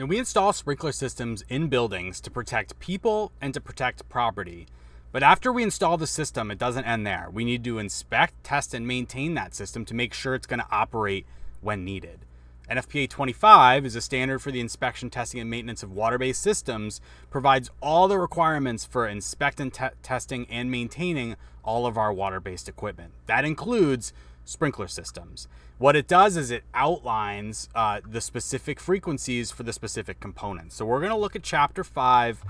Now, we install sprinkler systems in buildings to protect people and to protect property. But after we install the system, it doesn't end there. We need to inspect, test, and maintain that system to make sure it's going to operate when needed. NFPA 25 is a standard for the inspection, testing, and maintenance of water based systems, provides all the requirements for inspecting, te- testing, and maintaining all of our water based equipment. That includes sprinkler systems. What it does is it outlines uh, the specific frequencies for the specific components. So we're going to look at Chapter 5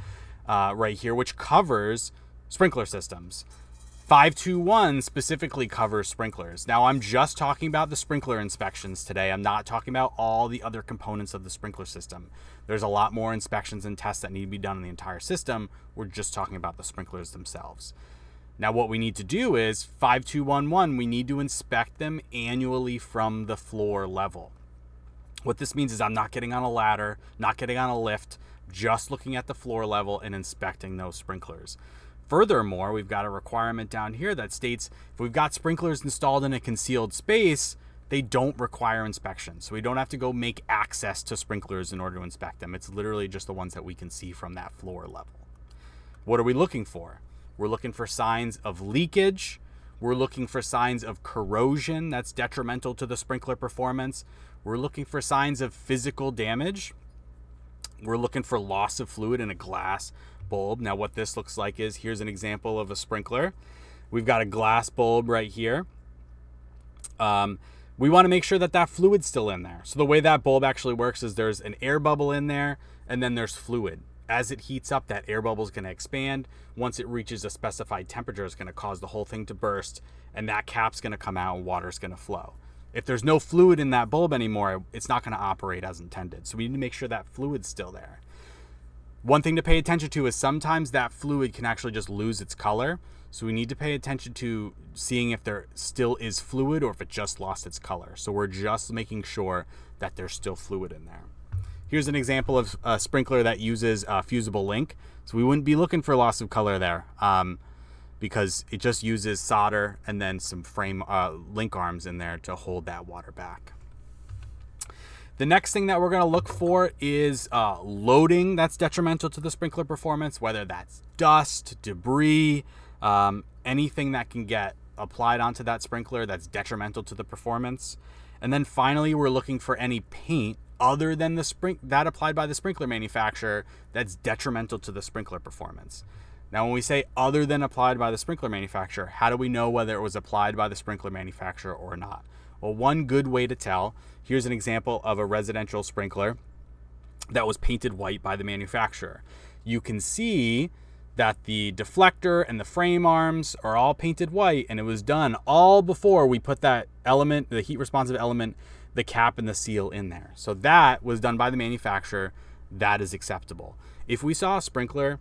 uh, right here, which covers sprinkler systems. 521 specifically covers sprinklers. Now, I'm just talking about the sprinkler inspections today. I'm not talking about all the other components of the sprinkler system. There's a lot more inspections and tests that need to be done in the entire system. We're just talking about the sprinklers themselves. Now, what we need to do is 5211, we need to inspect them annually from the floor level. What this means is I'm not getting on a ladder, not getting on a lift, just looking at the floor level and inspecting those sprinklers. Furthermore, we've got a requirement down here that states if we've got sprinklers installed in a concealed space, they don't require inspection. So we don't have to go make access to sprinklers in order to inspect them. It's literally just the ones that we can see from that floor level. What are we looking for? We're looking for signs of leakage. We're looking for signs of corrosion that's detrimental to the sprinkler performance. We're looking for signs of physical damage. We're looking for loss of fluid in a glass bulb. Now what this looks like is, here's an example of a sprinkler. We've got a glass bulb right here. Um, we want to make sure that that fluid's still in there. So the way that bulb actually works is there's an air bubble in there and then there's fluid. As it heats up, that air bubble is going to expand. Once it reaches a specified temperature, it's going to cause the whole thing to burst and that cap's going to come out and water's going to flow. If there's no fluid in that bulb anymore, it's not going to operate as intended. So we need to make sure that fluid's still there. One thing to pay attention to is sometimes that fluid can actually just lose its color. So we need to pay attention to seeing if there still is fluid or if it just lost its color. So we're just making sure that there's still fluid in there. Here's an example of a sprinkler that uses a fusible link. So we wouldn't be looking for loss of color there um, because it just uses solder and then some frame uh, link arms in there to hold that water back. The next thing that we're going to look for is uh, loading that's detrimental to the sprinkler performance, whether that's dust, debris, um, anything that can get applied onto that sprinkler that's detrimental to the performance. And then finally, we're looking for any paint other than the sprink that applied by the sprinkler manufacturer that's detrimental to the sprinkler performance. Now, when we say other than applied by the sprinkler manufacturer, how do we know whether it was applied by the sprinkler manufacturer or not? Well, one good way to tell here's an example of a residential sprinkler that was painted white by the manufacturer. You can see that the deflector and the frame arms are all painted white, and it was done all before we put that element, the heat responsive element, the cap and the seal in there. So that was done by the manufacturer. That is acceptable. If we saw a sprinkler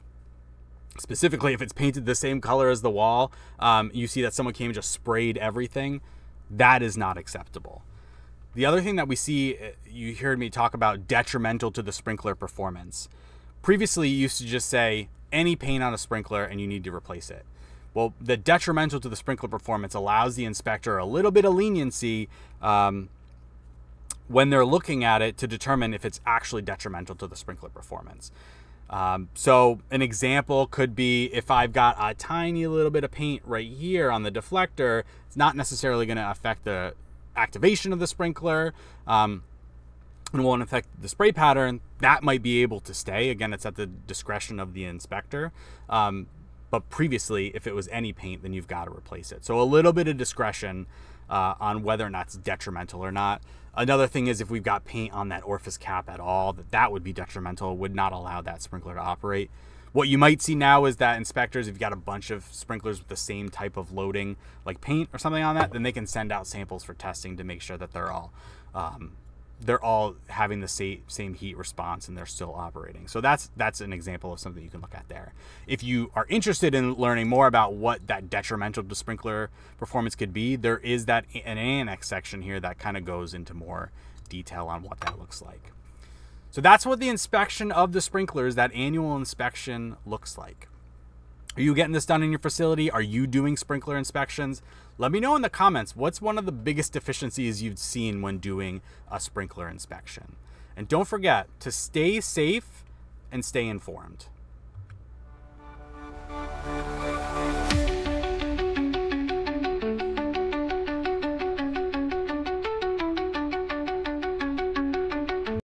specifically if it's painted the same color as the wall, um, you see that someone came and just sprayed everything. That is not acceptable. The other thing that we see, uh, you heard me talk about detrimental to the sprinkler performance. Previously, you used to just say any paint on a sprinkler and you need to replace it. Well, the detrimental to the sprinkler performance allows the inspector a little bit of leniency um, when they're looking at it to determine if it's actually detrimental to the sprinkler performance. Um, so an example could be if I've got a tiny little bit of paint right here on the deflector, it's not necessarily going to affect the activation of the sprinkler um, and won't affect the spray pattern. That might be able to stay. Again, it's at the discretion of the inspector. Um, but previously, if it was any paint, then you've got to replace it. So a little bit of discretion uh, on whether or not it's detrimental or not. Another thing is if we've got paint on that orifice cap at all, that that would be detrimental, would not allow that sprinkler to operate. What you might see now is that inspectors, if you've got a bunch of sprinklers with the same type of loading, like paint or something on that, then they can send out samples for testing to make sure that they're all um, they're all having the same same heat response and they're still operating. So that's that's an example of something you can look at there. If you are interested in learning more about what that detrimental to sprinkler performance could be, there is that an annex section here that kind of goes into more detail on what that looks like. So that's what the inspection of the sprinklers, that annual inspection looks like. Are you getting this done in your facility? Are you doing sprinkler inspections? Let me know in the comments what's one of the biggest deficiencies you've seen when doing a sprinkler inspection. And don't forget to stay safe and stay informed.